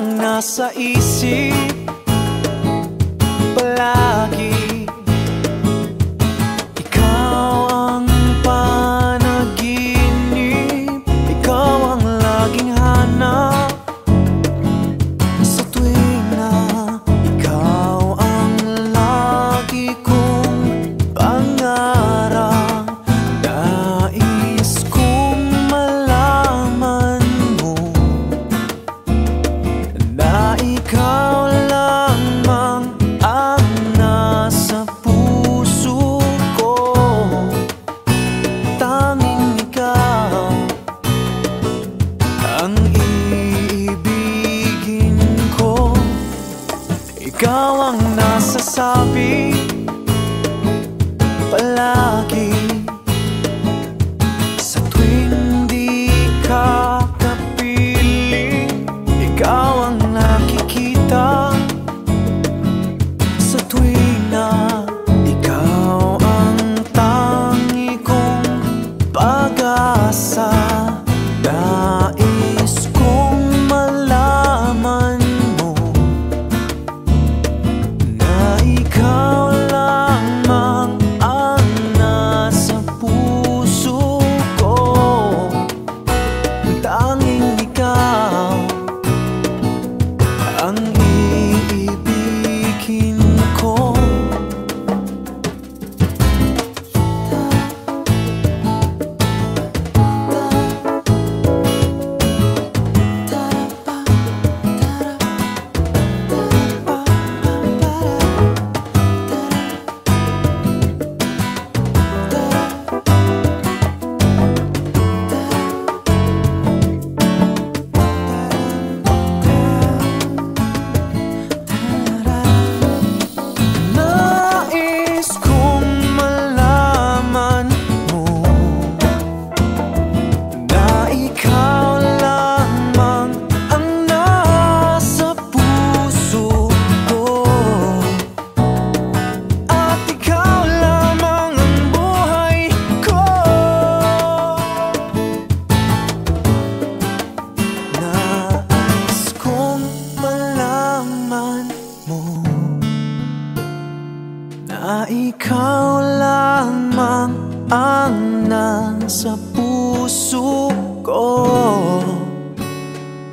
nasa isip. Palagi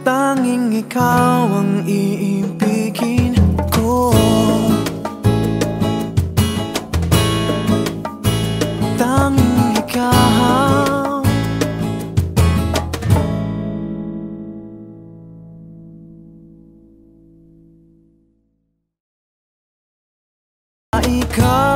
Tanging ikaw ang iimpikin ko. Tanging ikaw. Ikaw